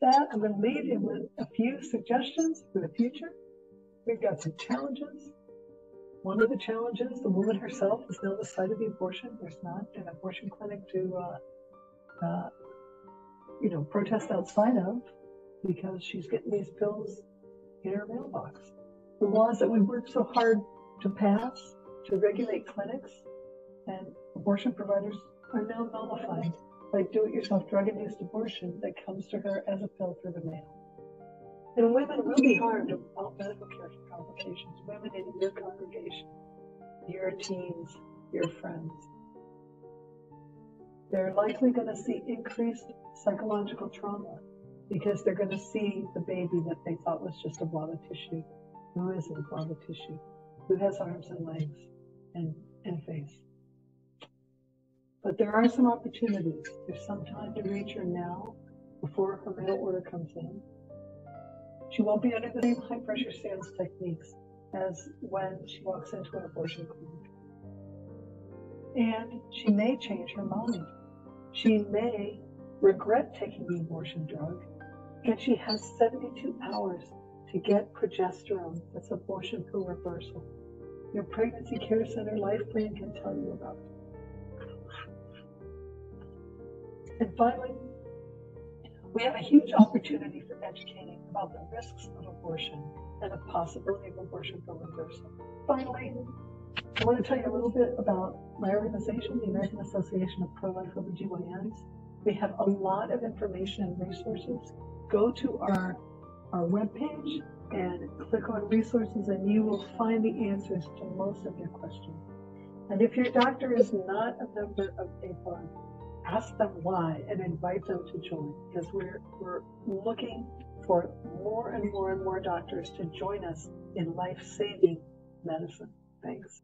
that, I'm going to leave you with a few suggestions for the future. We've got some challenges. One of the challenges, the woman herself is now the site of the abortion. There's not an abortion clinic to, uh, uh, you know, protest outside of because she's getting these pills in her mailbox. The laws that we worked so hard to pass to regulate clinics and abortion providers are now nullified by do-it-yourself drug-induced abortion that comes to her as a pill through the mail. And women will be harmed about medical care for complications. Women in your congregation, your teens, your friends. They're likely going to see increased psychological trauma because they're going to see the baby that they thought was just a blob of tissue, who isn't a blob of tissue, who has arms and legs and, and face. But there are some opportunities. There's some time to reach her now before her mail order comes in. She won't be under the same high pressure sales techniques as when she walks into an abortion clinic. And she may change her mind. She may regret taking the abortion drug, and she has 72 hours to get progesterone. That's abortion pill reversal. Your pregnancy care center LifePlan can tell you about it. And finally, we have a huge opportunity for educating about the risks of abortion and the possibility of abortion for reversal. Finally, I want to tell you a little bit about my organization, the American Association of Pro-Life OBGYNs. We have a lot of information and resources. Go to our, our webpage and click on resources and you will find the answers to most of your questions. And if your doctor is not a member of AAPLOG, ask them why and invite them to join because we're, we're looking for more and more and more doctors to join us in life saving medicine. Thanks.